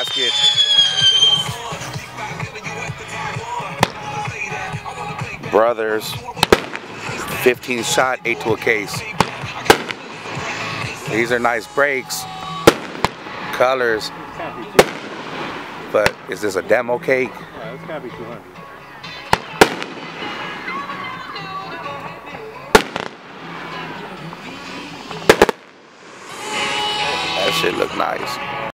basket. Brothers, 15 shot, 8 to a case. These are nice breaks, colors, but is this a demo cake? Yeah, it's gotta be 200. That shit look nice.